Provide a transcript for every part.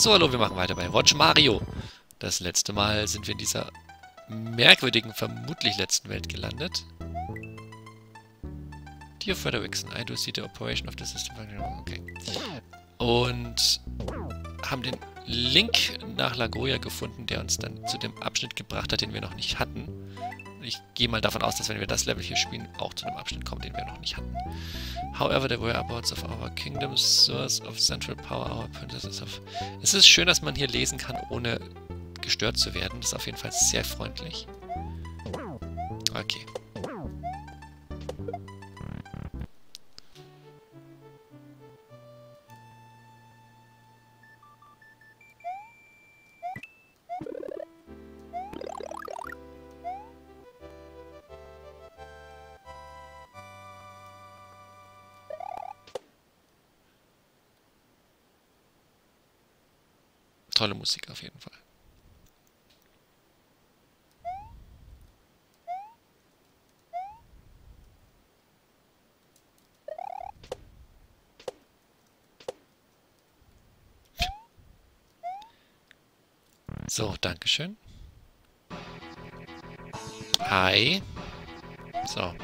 So, hallo, wir machen weiter bei Watch Mario. Das letzte Mal sind wir in dieser merkwürdigen, vermutlich letzten Welt gelandet. Dear Frederickson, I do see the operation of the system. Okay. Und haben den Link nach Lagoya gefunden, der uns dann zu dem Abschnitt gebracht hat, den wir noch nicht hatten. Ich gehe mal davon aus, dass wenn wir das Level hier spielen, auch zu einem Abschnitt kommen, den wir noch nicht hatten. However, the whereabouts of our kingdom's source of central power, our princesses of... Es ist schön, dass man hier lesen kann, ohne gestört zu werden. Das ist auf jeden Fall sehr freundlich. Okay. Tolle Musik auf jeden Fall. So, Dankeschön. Hi. So.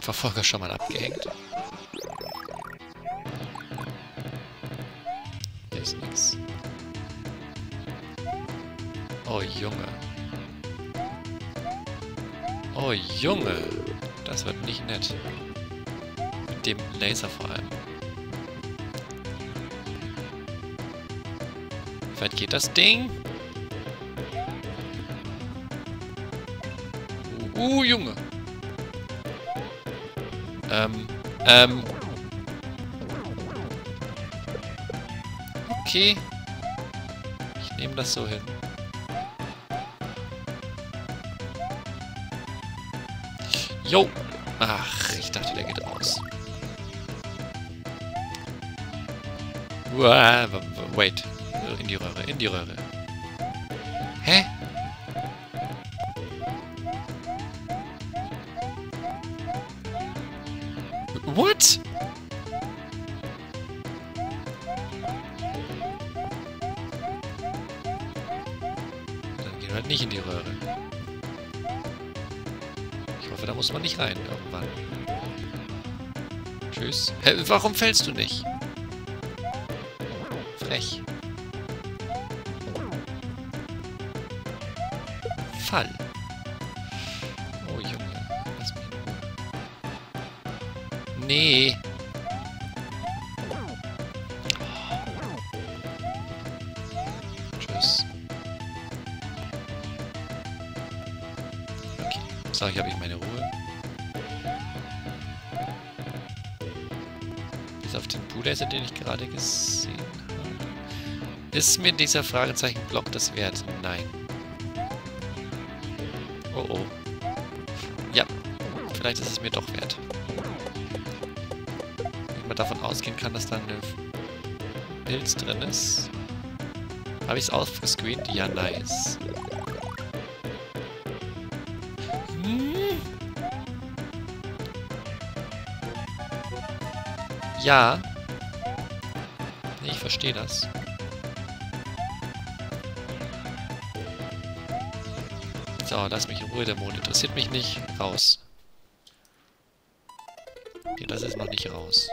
Verfolger schon mal abgehängt. Oh, Junge. Oh, Junge. Das wird nicht nett. Mit dem Laser vor allem. Wie weit geht das Ding? Uh, uh Junge. Ähm, ähm, Okay. Ich nehme das so hin. Jo! Ach, ich dachte, der geht raus. Wait. In die Röhre, in die Röhre. Hä? What? halt nicht in die Röhre. Hoffe, da muss man nicht rein irgendwann. Tschüss. Hä, warum fällst du nicht? Frech. Fall. Oh Junge, lass mich in. Nee. Auf den ich gerade gesehen habe. Ist mir dieser Fragezeichenblock das wert? Nein. Oh oh. Ja, vielleicht ist es mir doch wert. Wenn man davon ausgehen kann, dass da eine Pilz drin ist. Habe ich es ausgescreent? Ja, nice. Ja. Verstehe das. So, lass mich in Ruhe, der Mond interessiert mich nicht. Raus. Okay, das ist noch nicht raus.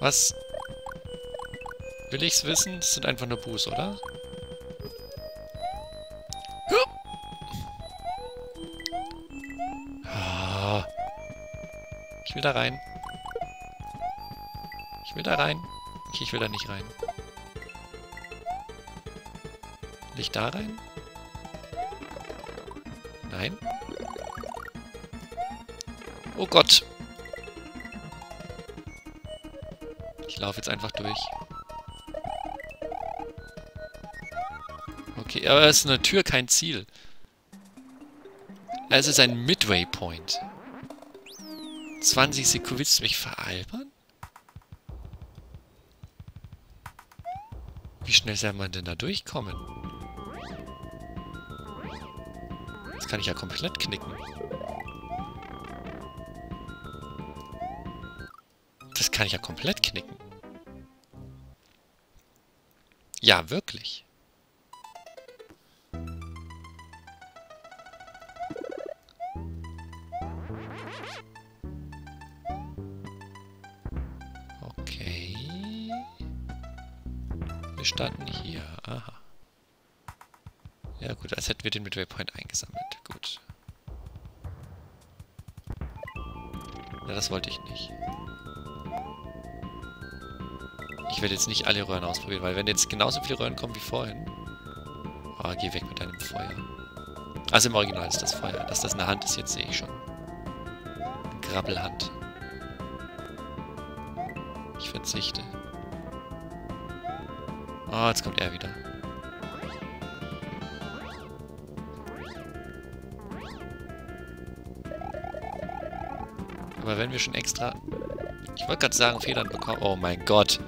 Was? Will ich's wissen? Das sind einfach nur Buß, oder? Will da rein. Ich will da rein. Okay, ich will da nicht rein. Will ich da rein? Nein. Oh Gott. Ich laufe jetzt einfach durch. Okay, aber es ist eine Tür kein Ziel. Es ist ein Midway Point. 20 Sekunden. Willst du mich veralbern? Wie schnell soll man denn da durchkommen? Das kann ich ja komplett knicken. Das kann ich ja komplett knicken. Ja, wirklich. Starten hier. Aha. Ja gut, als hätten wir den Midway Point eingesammelt. Gut. Ja, das wollte ich nicht. Ich werde jetzt nicht alle Röhren ausprobieren, weil wenn jetzt genauso viele Röhren kommen wie vorhin... Oh, geh weg mit deinem Feuer. Also im Original ist das Feuer. Dass das eine Hand ist, jetzt sehe ich schon. Grabbelhand. Ich verzichte. Oh, jetzt kommt er wieder. Aber wenn wir schon extra... Ich wollte gerade sagen, Federn bekommen... Oh mein Gott.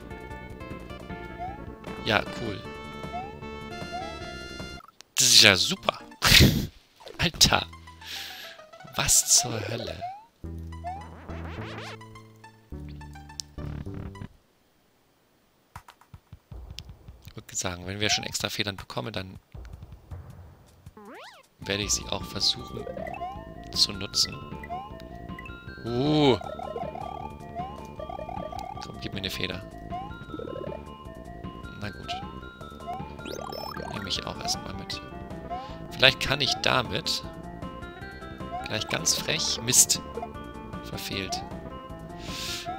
Ja, cool. Das ist ja super. Alter. Was zur Hölle? Sagen, wenn wir schon extra Federn bekommen, dann werde ich sie auch versuchen zu nutzen. Uh. Komm, gib mir eine Feder. Na gut. Nehme ich auch erstmal mit. Vielleicht kann ich damit... Gleich ganz frech... Mist. Verfehlt.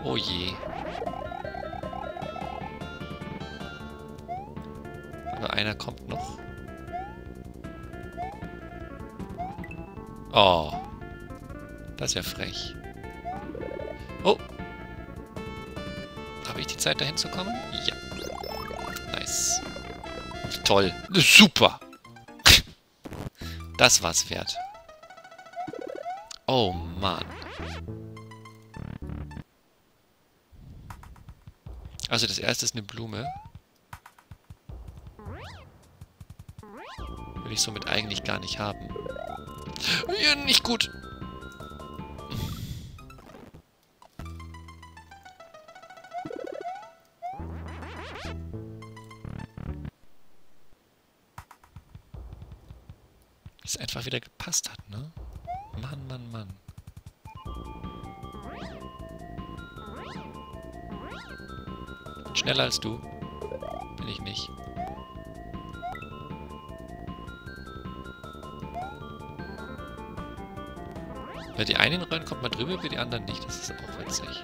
Oh je. Einer kommt noch. Oh. Das ist ja frech. Oh. Habe ich die Zeit, dahin zu kommen? Ja. Nice. Toll. Super. Das war's wert. Oh Mann. Also das erste ist eine Blume. Will ich somit eigentlich gar nicht haben. Ja, nicht gut. es einfach wieder gepasst hat, ne? Mann, Mann, Mann. Schneller als du. Bin ich nicht. Bei die einen Röhren kommt man drüber, über die anderen nicht. Das ist auch witzig.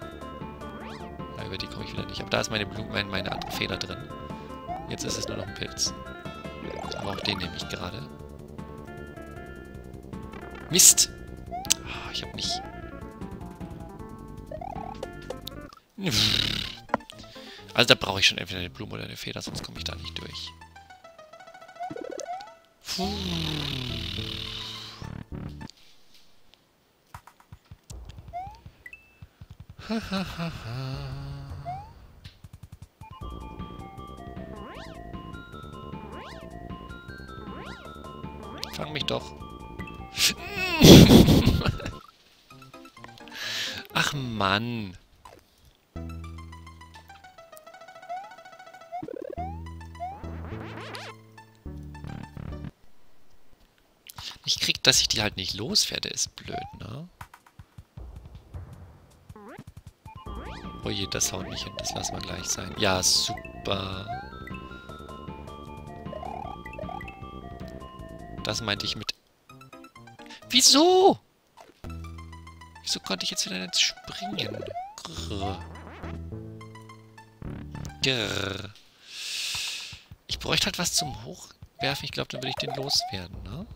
Ja, über die komme ich wieder nicht. Aber da ist meine Blume, meine, meine andere Feder drin. Jetzt ist es nur noch ein Pilz. Aber auch den nehme ich gerade. Mist. Oh, ich hab nicht... Also da brauche ich schon entweder eine Blume oder eine Feder, sonst komme ich da nicht durch. Puh. Fang mich doch. Ach Mann. Ich krieg, dass ich die halt nicht loswerde, ist blöd, ne? Oh je, das haut nicht hin. Das lassen wir gleich sein. Ja, super. Das meinte ich mit Wieso? Wieso konnte ich jetzt wieder nicht springen? Grrr. Grrr. Ich bräuchte halt was zum Hochwerfen. Ich glaube, dann würde ich den loswerden, ne?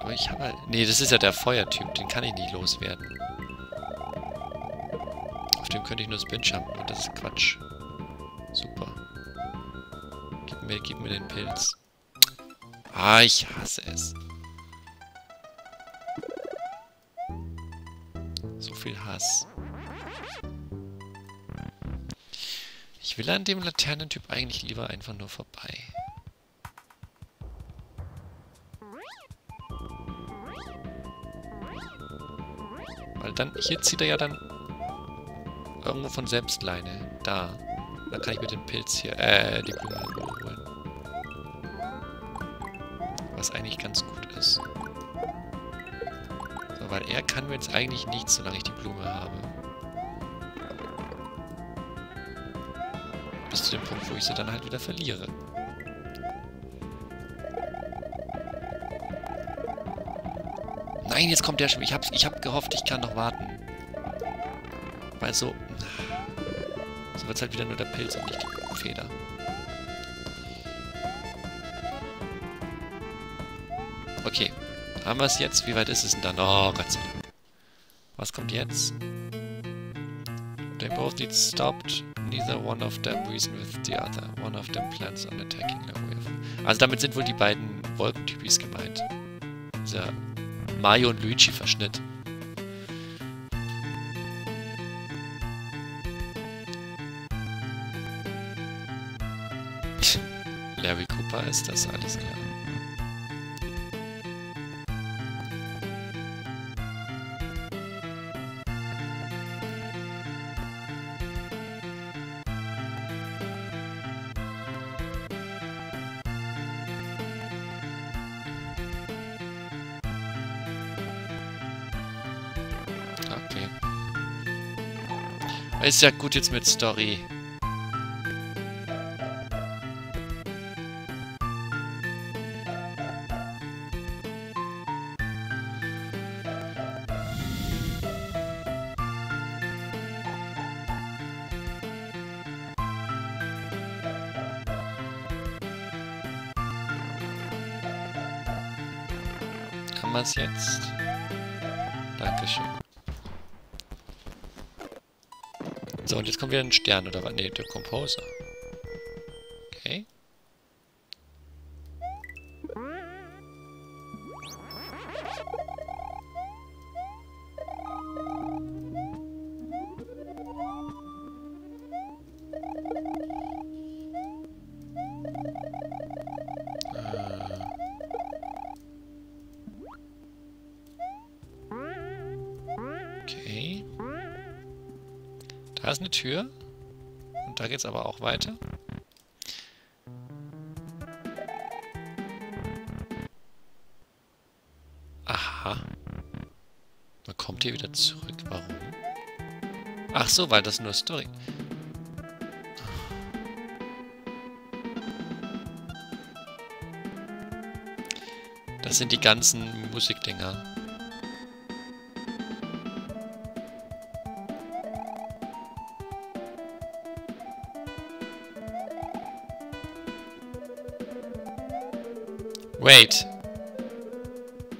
Aber ich habe halt... Nee, das ist ja der Feuertyp. Den kann ich nicht loswerden. Dem könnte ich nur Spin jumpen und das ist Quatsch. Super. Gib mir, gib mir den Pilz. Ah, ich hasse es. So viel Hass. Ich will an dem Laternentyp eigentlich lieber einfach nur vorbei. Weil dann, hier zieht er ja dann irgendwo von Selbstleine. Da. Dann kann ich mir den Pilz hier, äh, die Blume holen. Was eigentlich ganz gut ist. So, weil er kann mir jetzt eigentlich nichts, solange ich die Blume habe. Bis zu dem Punkt, wo ich sie dann halt wieder verliere. Nein, jetzt kommt der schon. Ich habe ich hab gehofft, ich kann noch warten. Weil so... So wird es halt wieder nur der Pilz und nicht die Feder. Okay. Haben wir es jetzt? Wie weit ist es denn dann? Oh, Gott sei Dank. Was kommt jetzt? They both need stopped. Neither one of them reason with the other. One of them plans on attacking the wave. Also damit sind wohl die beiden Wolkentypis gemeint. Dieser Mario und Luigi ist das, alles klar. Okay. Ist ja gut jetzt mit Story. Wir jetzt? Dankeschön. So, und jetzt kommt wieder ein Stern, oder was? Ne, der Composer. Tür. Und da geht's aber auch weiter. Aha. Man kommt hier wieder zurück. Warum? Ach so, weil das nur Story. Das sind die ganzen Musikdinger. Wait.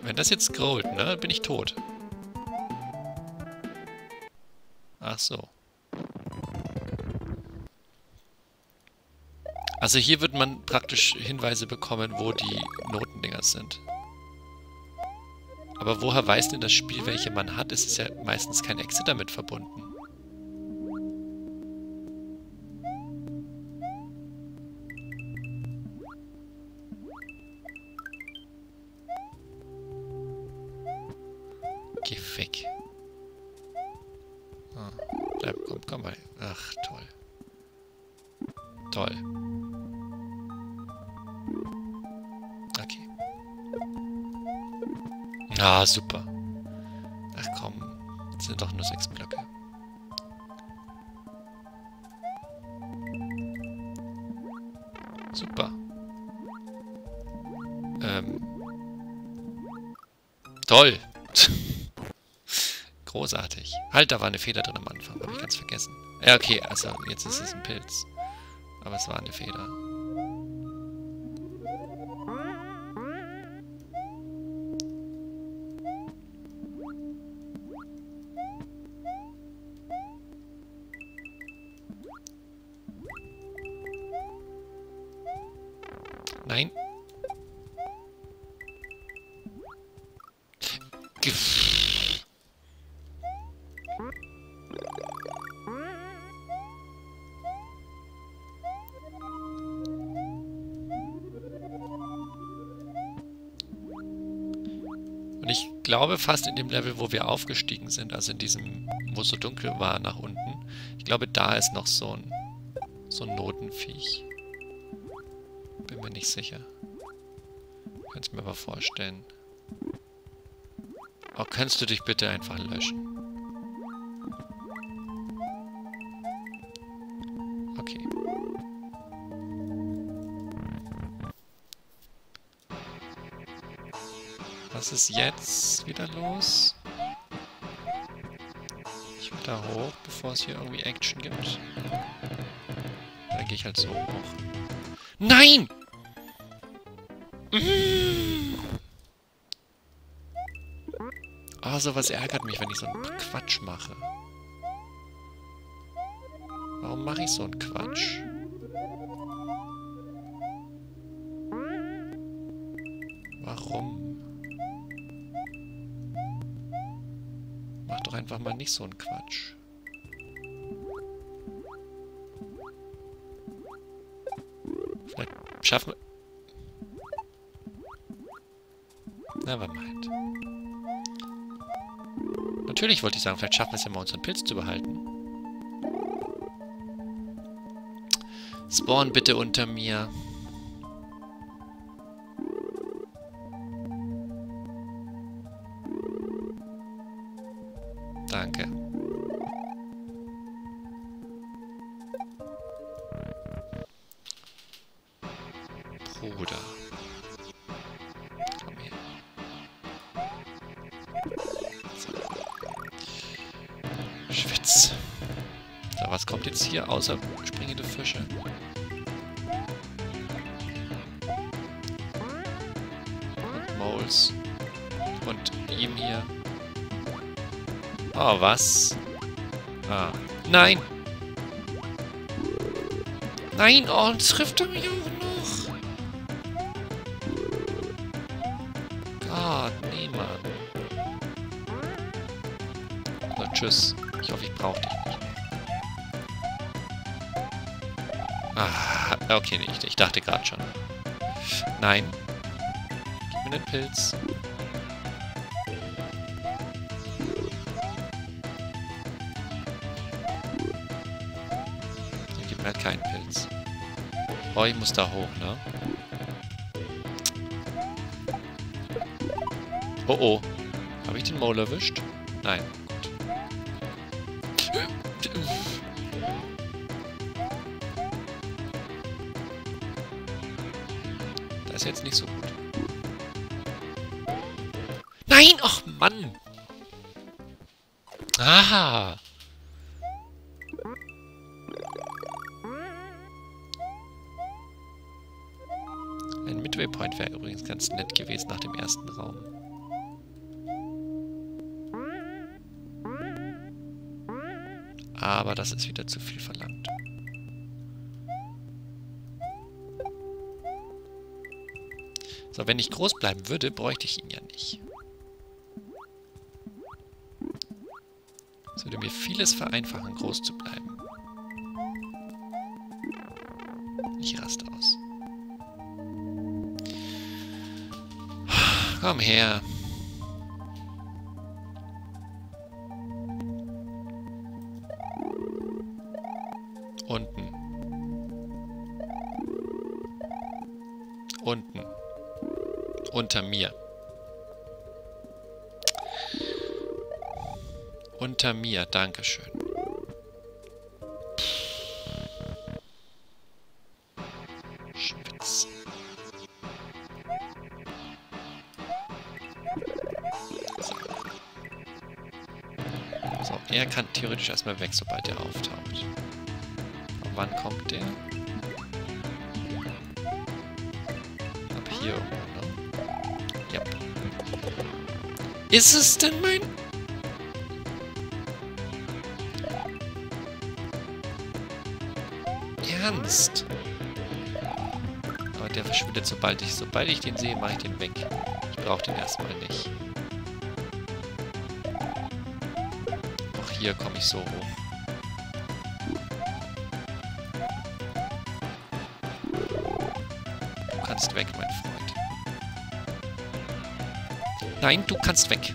Wenn das jetzt scrollt, ne, bin ich tot. Ach so. Also hier wird man praktisch Hinweise bekommen, wo die Notendinger sind. Aber woher weiß denn das Spiel, welche man hat? Es ist ja meistens kein Exit damit verbunden. Ähm. Toll. Großartig. Halt, da war eine Feder drin am Anfang. Habe ich ganz vergessen. Ja, okay, also jetzt ist es ein Pilz. Aber es war eine Feder. Fast in dem Level, wo wir aufgestiegen sind, also in diesem, wo es so dunkel war nach unten. Ich glaube, da ist noch so ein, so ein Notenviech. Bin mir nicht sicher. Kann es mir aber vorstellen. Oh, kannst du dich bitte einfach löschen? Was ist jetzt wieder los? Ich will da hoch, bevor es hier irgendwie Action gibt. Dann gehe ich halt so hoch. Nein! Mmh. Oh, sowas ärgert mich, wenn ich so einen Quatsch mache. Warum mache ich so einen Quatsch? Mach doch einfach mal nicht so einen Quatsch. Vielleicht schaffen wir... Nevermind. Natürlich wollte ich sagen, vielleicht schaffen wir es ja mal, unseren Pilz zu behalten. Spawn bitte unter mir. Schwitz. So, was kommt jetzt hier außer springende Fische? Und Moles. Und ihm hier. Oh, was? Ah. Nein! Nein, oh, trifft er mich auch okay, nicht. Ich dachte gerade schon. Nein. Gib mir den Pilz. Der gibt mir halt keinen Pilz. Oh, ich muss da hoch, ne? Oh oh. Habe ich den Mole erwischt? Nein. Ah! Ein Midway Point wäre übrigens ganz nett gewesen nach dem ersten Raum. Aber das ist wieder zu viel verlangt. So, wenn ich groß bleiben würde, bräuchte ich ihn ja nicht. Vieles vereinfachen, groß zu bleiben. Ich raste aus. Komm her. Unter mir, Dankeschön. Spitz. So. so, er kann theoretisch erstmal weg, sobald er auftaucht. Und wann kommt der? Ab hier irgendwo, ne? Ja. Ist es denn mein... Ernst? Aber der verschwindet, sobald ich, sobald ich den sehe, mache ich den weg. Ich brauche den erstmal nicht. Auch hier komme ich so hoch. Du kannst weg, mein Freund. Nein, du kannst weg.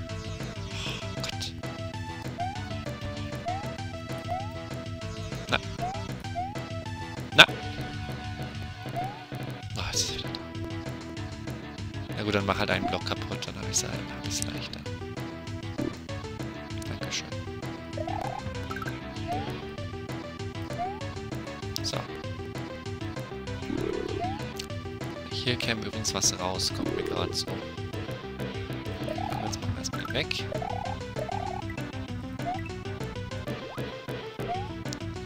Was raus, kommt mir gerade so. Jetzt machen wir erstmal weg.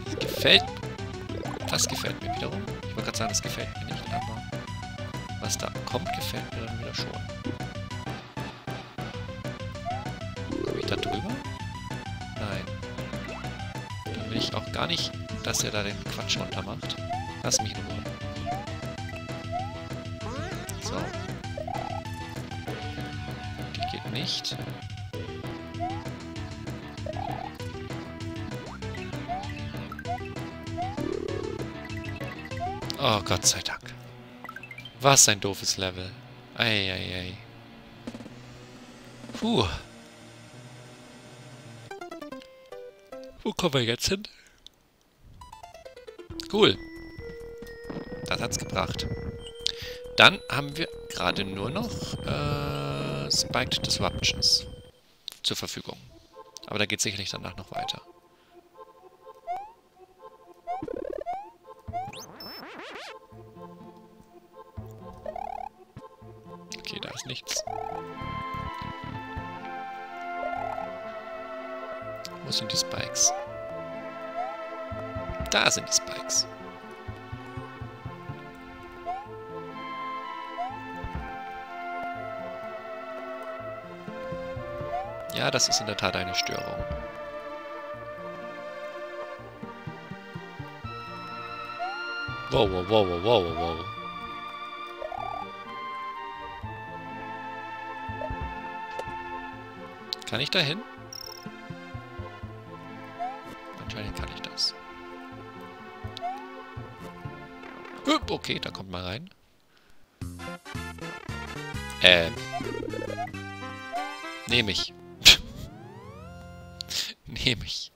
Das gefällt... Das gefällt mir wiederum. Ich wollte gerade sagen, das gefällt mir nicht, aber... Was da kommt, gefällt mir dann wieder schon. Komme ich da drüber? Nein. Dann will ich auch gar nicht, dass er da den Quatsch runtermacht. Lass mich in Was ein doofes Level. Eieiei. Puh. Wo kommen wir jetzt hin? Cool. Das hat's gebracht. Dann haben wir gerade nur noch äh, Spiked Disruptions zur Verfügung. Aber da geht sicherlich danach noch weiter. Nichts. Wo sind die Spikes? Da sind die Spikes. Ja, das ist in der Tat eine Störung. Wow, wow, wow, wow, wow, wow. Kann ich da hin? Anscheinend kann ich das. Okay, da kommt mal rein. Ähm. Nehme ich. Nehme ich.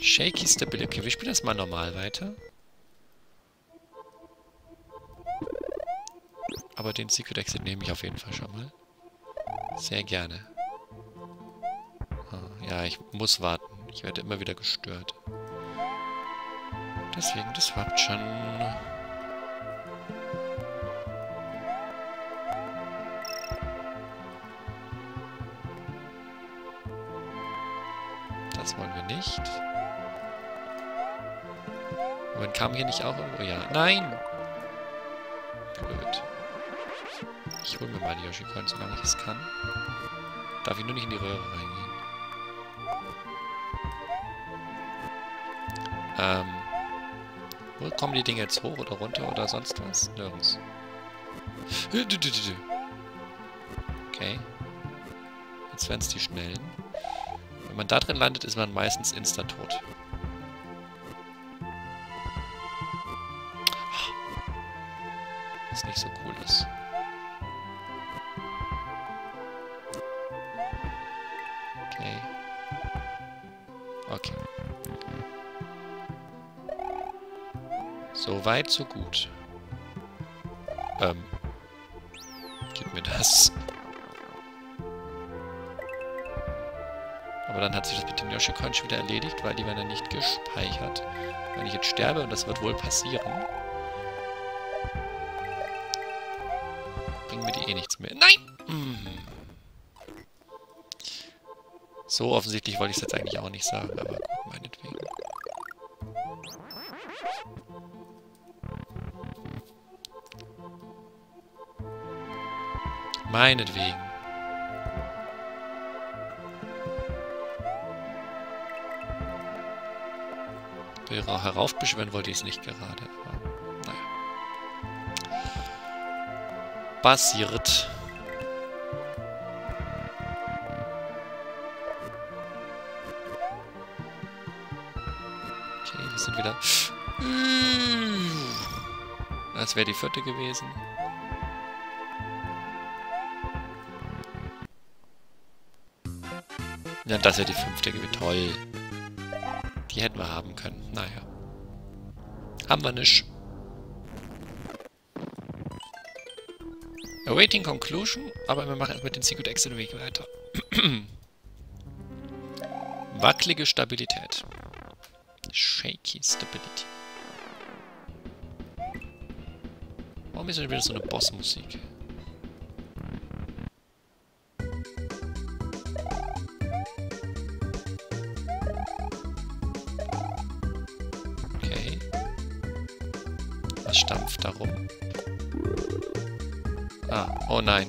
Shaky Stability. Okay, wir spielen das mal normal weiter. Aber den Secret Exit nehme ich auf jeden Fall schon mal. Sehr gerne. Ah, ja, ich muss warten. Ich werde immer wieder gestört. Deswegen, das wartet schon. Das wollen wir nicht. Aber kam hier nicht auch irgendwo? Ja. Nein! Ich hole mir mal die Yoshi-Coin, solange ich es kann. Darf ich nur nicht in die Röhre reingehen. Ähm. Wo kommen die Dinge jetzt hoch oder runter oder sonst was? Nirgends. Okay. Jetzt werden es die Schnellen. Wenn man da drin landet, ist man meistens instant-tot. Was nicht so cool ist. Weit, so gut. Ähm. Gib mir das. Aber dann hat sich das mit den Yoshi-Coin schon wieder erledigt, weil die werden dann nicht gespeichert. Wenn ich jetzt sterbe, und das wird wohl passieren, bringen mir die eh nichts mehr. Nein! Mm. So offensichtlich wollte ich es jetzt eigentlich auch nicht sagen, aber gut, Meinetwegen. Heraufbeschwören wollte ich es nicht gerade, aber naja. Passiert. Okay, wir sind wieder... Das wäre die vierte gewesen. Ja, das wäre die fünfte Gewinn. Toll. Die hätten wir haben können. Naja. Haben wir nicht. Awaiting Conclusion, aber wir machen mit den Secret Exit Weg weiter. Wackelige Stabilität. Shaky Stability. Warum ist denn wieder so eine Bossmusik? Okay. Oh nein.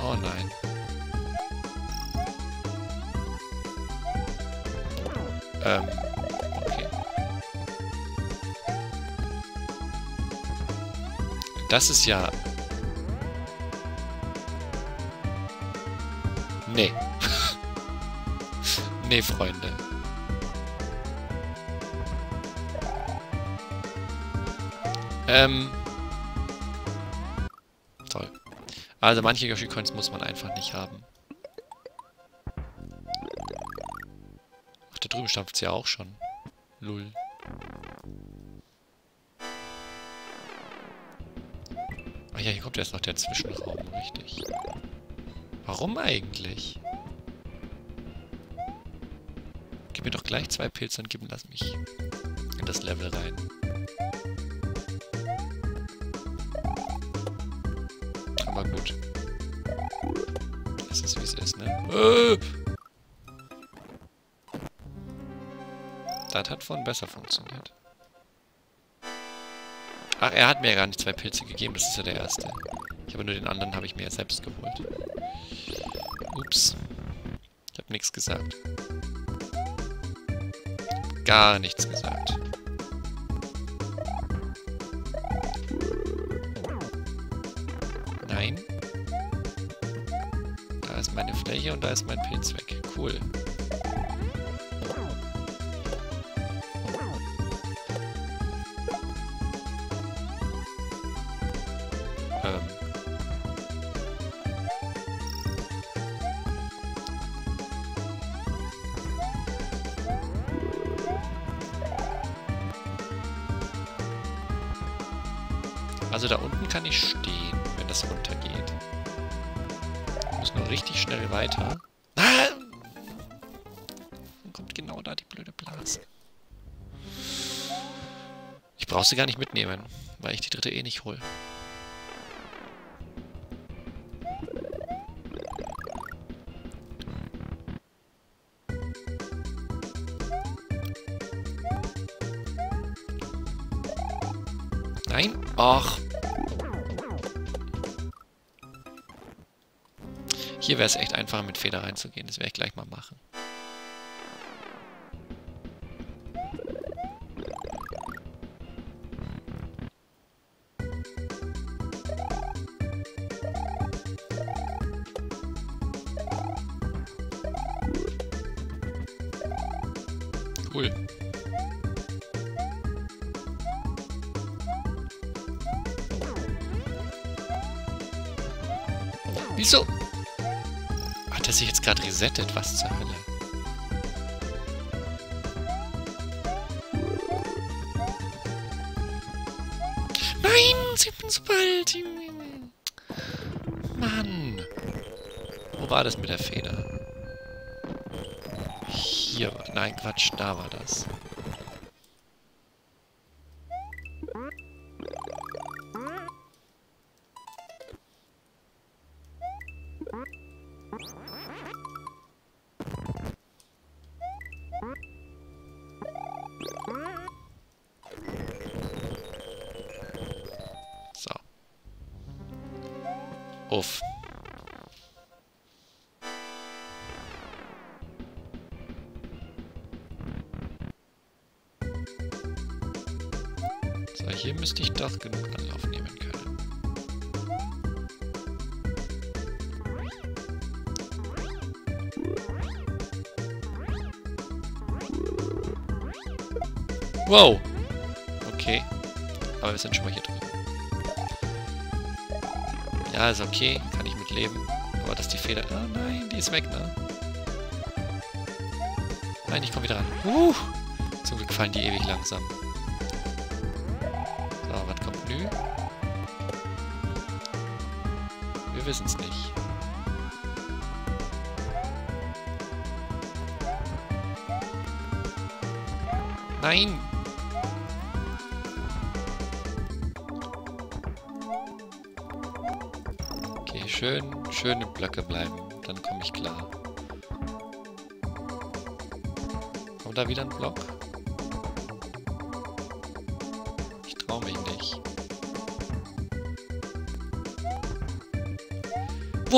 Oh nein. Ähm, okay. Das ist ja... Nee. nee, Freunde. Ähm. Toll. Also manche Yoshi-Coins muss man einfach nicht haben. Ach, da drüben stampft ja auch schon. Lull. Ach ja, hier kommt erst noch der Zwischenraum, richtig. Warum eigentlich? Gib mir doch gleich zwei Pilze und gib, lass mich in das Level rein. Äh! Das hat vorhin besser funktioniert. Ach, er hat mir ja gar nicht zwei Pilze gegeben. Das ist ja der erste. Ich habe nur den anderen, habe ich mir ja selbst geholt. Ups. Ich habe nichts gesagt. Gar nichts gesagt. Meine Fläche und da ist mein Pilz weg. Cool. Brauche sie gar nicht mitnehmen, weil ich die dritte eh nicht hole. Nein? Ach, Hier wäre es echt einfacher, mit Feder reinzugehen. Das werde ich gleich mal machen. Gerade resettet? Was zur Hölle? Nein, sie bin so bald. Mann. Wo war das mit der Feder? Hier. Nein, Quatsch, da war das. So, hier müsste ich doch genug Anlauf nehmen können. Wow! Okay. Aber wir sind schon mal hier drin. Ja, ist okay. Kann ich mit leben. Aber dass die Feder... Oh nein, die ist weg, ne? Nein, ich komme wieder ran. Uh, zum Glück fallen die ewig langsam. Wissen es nicht. Nein! Okay, schön, schöne Blöcke bleiben. Dann komme ich klar. Kommt da wieder ein Block?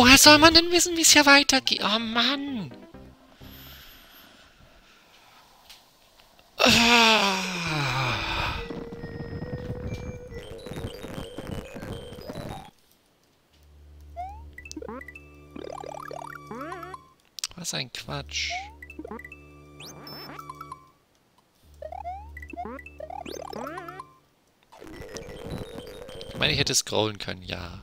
Woher soll man denn wissen, wie es hier weitergeht? Oh Mann! Was ein Quatsch. Ich meine, ich hätte scrollen können, ja.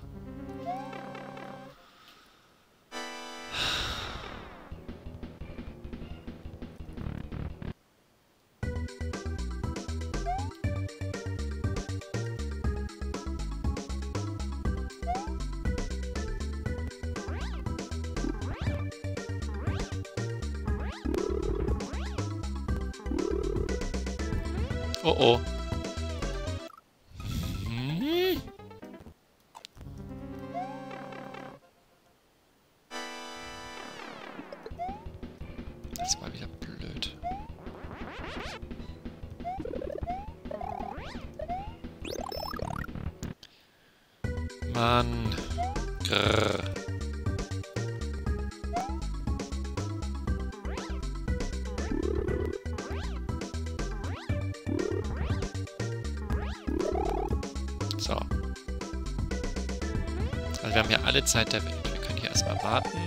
Wir haben hier alle Zeit der Welt. Wir können hier erstmal warten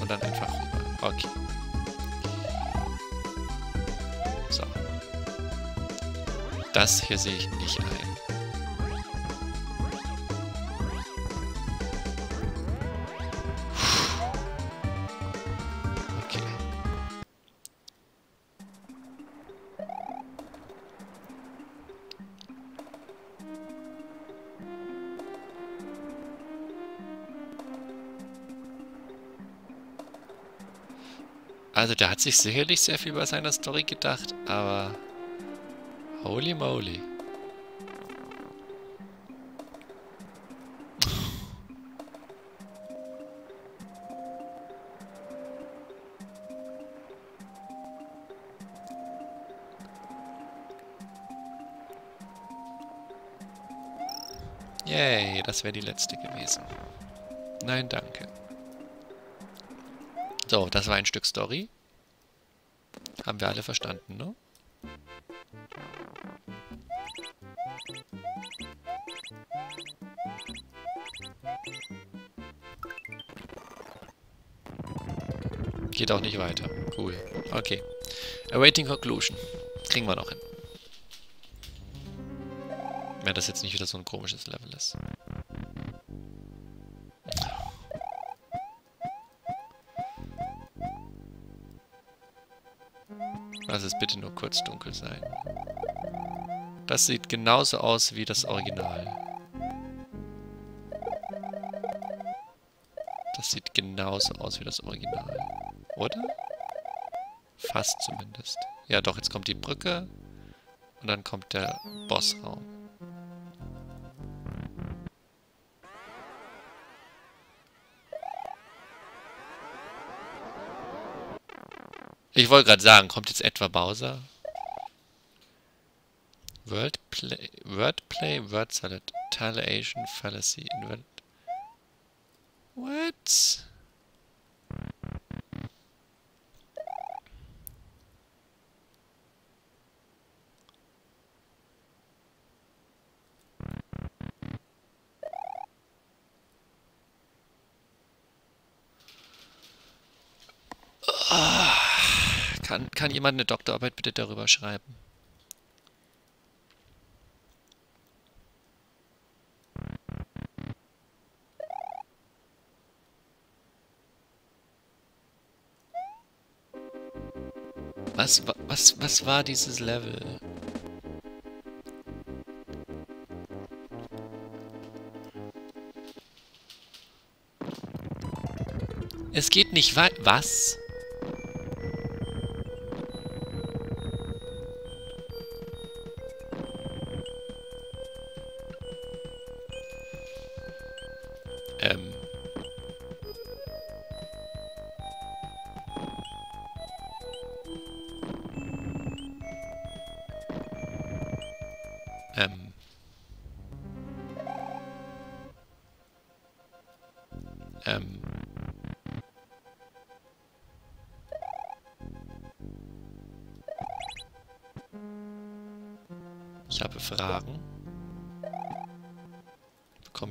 und dann einfach rüber. Okay. So. Das hier sehe ich nicht ein. Sich sicherlich sehr viel bei seiner Story gedacht, aber holy moly. Yay, das wäre die letzte gewesen. Nein, danke. So, das war ein Stück Story. Haben wir alle verstanden, ne? Geht auch nicht weiter. Cool. Okay. Awaiting Conclusion. Kriegen wir noch hin. Wenn das jetzt nicht wieder so ein komisches Level ist. Lass es bitte nur kurz dunkel sein. Das sieht genauso aus wie das Original. Das sieht genauso aus wie das Original. Oder? Fast zumindest. Ja doch, jetzt kommt die Brücke. Und dann kommt der Bossraum. Ich wollte gerade sagen, kommt jetzt etwa Bowser? Wordplay, Wordplay, Word Salad, Talation, Fallacy, Invent. Kann, kann jemand eine Doktorarbeit bitte darüber schreiben? Was, was, was war dieses Level? Es geht nicht weit. Was?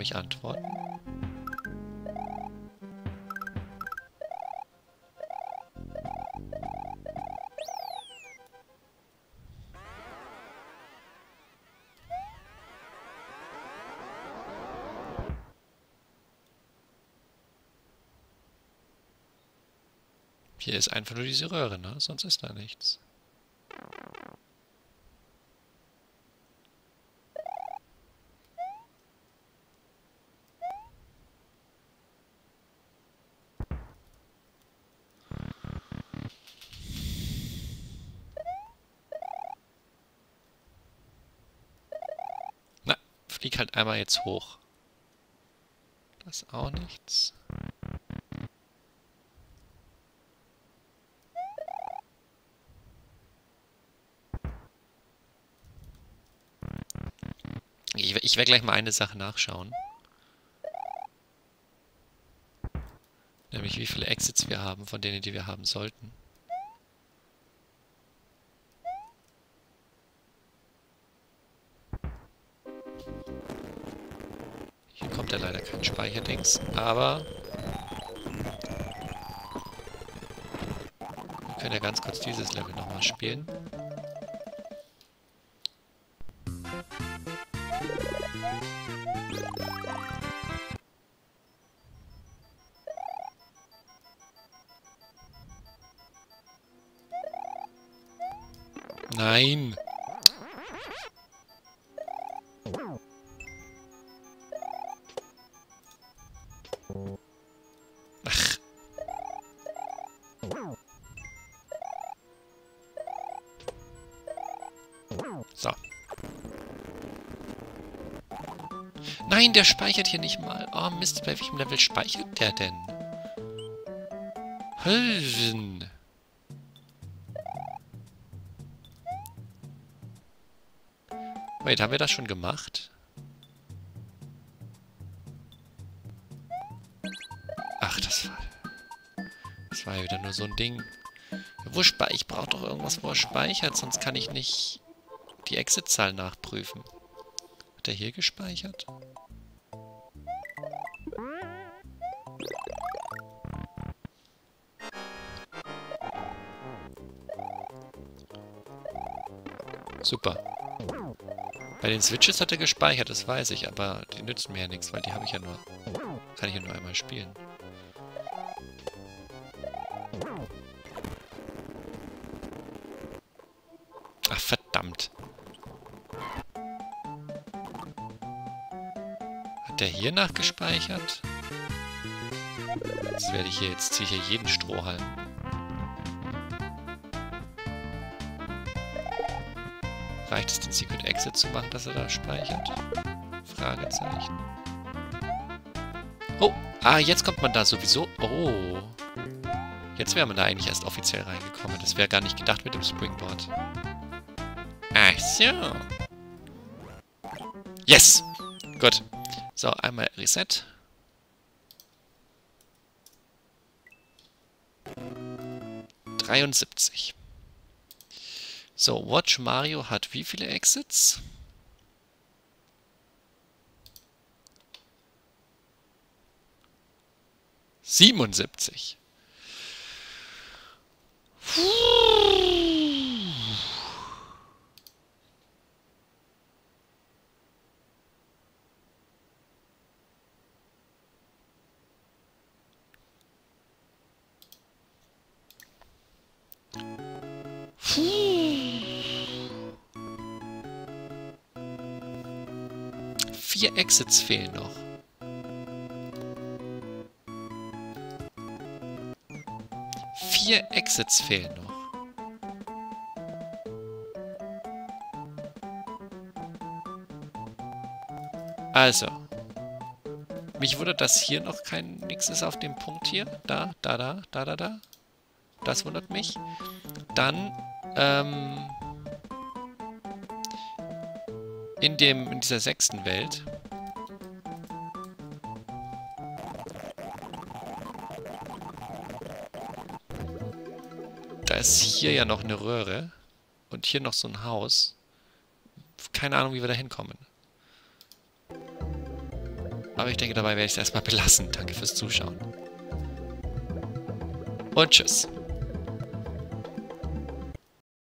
Bekomme ich Antworten? Hier ist einfach nur diese Röhre, ne? Sonst ist da nichts. Na, flieg halt einmal jetzt hoch. Das ist auch nichts. Ich, ich werde gleich mal eine Sache nachschauen. Nämlich wie viele Exits wir haben von denen, die wir haben sollten. Speicherdings, aber... Wir können ja ganz kurz dieses Level nochmal spielen. Nein, der speichert hier nicht mal. Oh Mist, bei welchem Level speichert der denn? Hölven. Wait, haben wir das schon gemacht? Ach, das war... Das war ja wieder nur so ein Ding. Wo speichert? Ich brauche doch irgendwas, wo er speichert, sonst kann ich nicht die Exit-Zahl nachprüfen. Hat er hier gespeichert? Super. Bei den Switches hat er gespeichert, das weiß ich, aber die nützen mir ja nichts, weil die habe ich ja nur... Kann ich ja nur einmal spielen. Ach, verdammt. Hat der hier nachgespeichert? Jetzt werde ich hier, jetzt ziehe ich hier jeden Strohhalm. Reicht es, den Secret Exit zu machen, dass er da speichert? Fragezeichen. Oh, ah, jetzt kommt man da sowieso... Oh. Jetzt wäre man da eigentlich erst offiziell reingekommen. Das wäre gar nicht gedacht mit dem Springboard. Ach so. Yes! Gut. So, einmal Reset. Dreiundsiebzig. So, Watch Mario hat wie viele Exits? Siebenundsiebzig. Exits fehlen noch. Vier Exits fehlen noch. Also. Mich wundert, dass hier noch kein nix ist auf dem Punkt hier. Da, da, da, da, da, da. Das wundert mich. Dann, ähm... In dem, in dieser sechsten Welt. Hier ja noch eine Röhre. Und hier noch so ein Haus. Keine Ahnung, wie wir da hinkommen. Aber ich denke, dabei werde ich es erstmal belassen. Danke fürs Zuschauen. Und tschüss.